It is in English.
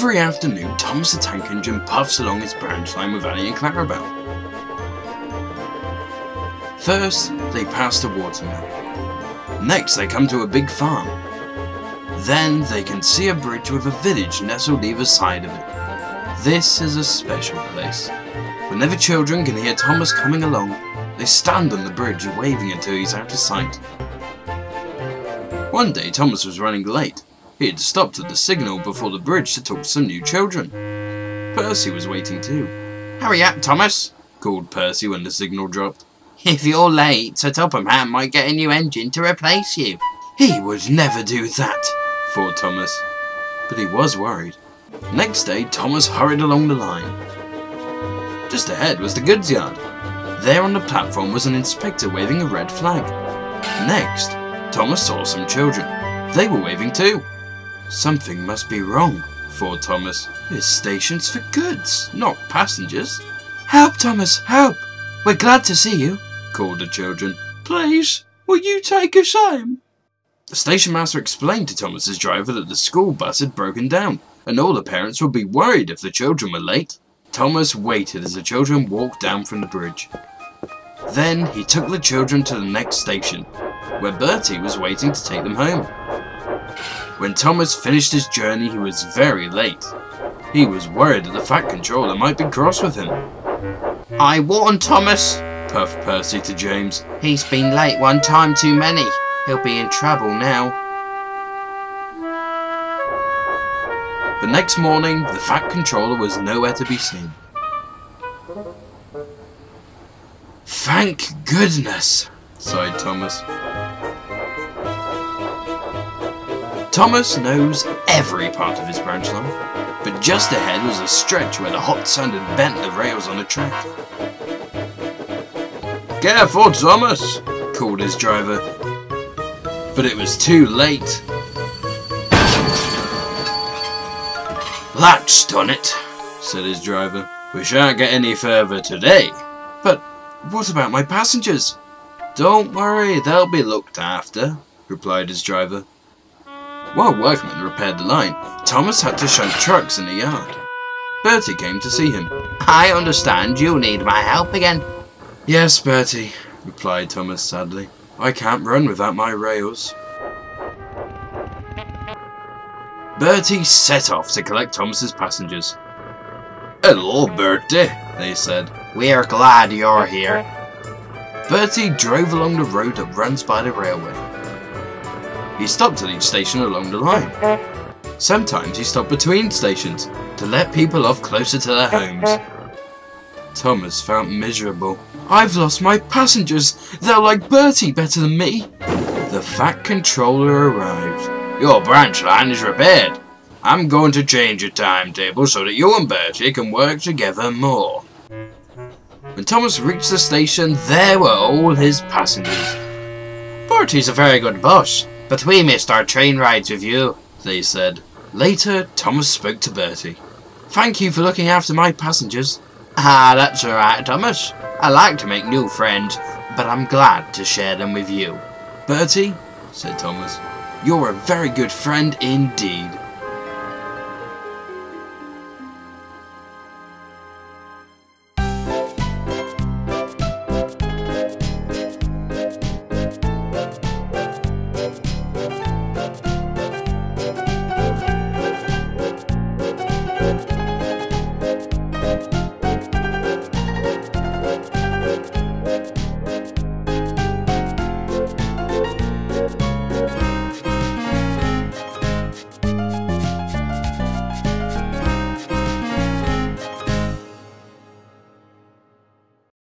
Every afternoon, Thomas the Tank Engine puffs along his branch line with Annie and Clarabelle. First, they pass the watermill. Next, they come to a big farm. Then, they can see a bridge with a village nestled either side of it. This is a special place. Whenever children can hear Thomas coming along, they stand on the bridge waving until he's out of sight. One day, Thomas was running late. He had stopped at the signal before the bridge to talk to some new children. Percy was waiting too. Hurry up, Thomas, called Percy when the signal dropped. If you're late, Sir Topham might get a new engine to replace you. He would never do that, thought Thomas. But he was worried. Next day, Thomas hurried along the line. Just ahead was the goods yard. There on the platform was an inspector waving a red flag. Next, Thomas saw some children. They were waving too. Something must be wrong, thought Thomas. This station's for goods, not passengers. Help, Thomas, help! We're glad to see you, called the children. Please, will you take us home? The station master explained to Thomas's driver that the school bus had broken down, and all the parents would be worried if the children were late. Thomas waited as the children walked down from the bridge. Then he took the children to the next station, where Bertie was waiting to take them home. When Thomas finished his journey, he was very late. He was worried that the Fat Controller might be cross with him. I warned Thomas, puffed Percy to James. He's been late one time too many. He'll be in trouble now. The next morning, the Fat Controller was nowhere to be seen. Thank goodness, sighed Thomas. Thomas knows every part of his branch line, but just ahead was a stretch where the hot sand had bent the rails on the track. Careful, Thomas, called his driver, but it was too late. That's done it, said his driver. We shan't get any further today. But what about my passengers? Don't worry, they'll be looked after, replied his driver. While workmen repaired the line, Thomas had to shunt trucks in the yard. Bertie came to see him. I understand you need my help again. Yes, Bertie, replied Thomas sadly. I can't run without my rails. Bertie set off to collect Thomas's passengers. Hello, Bertie, they said. We're glad you're here. Bertie drove along the road that runs by the railway. He stopped at each station along the line. Sometimes he stopped between stations to let people off closer to their homes. Thomas felt miserable. I've lost my passengers. They'll like Bertie better than me. The Fat Controller arrived. Your branch line is repaired. I'm going to change your timetable so that you and Bertie can work together more. When Thomas reached the station, there were all his passengers. Bertie's a very good boss, but we missed our train rides with you, they said. Later, Thomas spoke to Bertie. Thank you for looking after my passengers. Ah, that's alright, Thomas. I like to make new friends, but I'm glad to share them with you. Bertie, said Thomas, you're a very good friend indeed.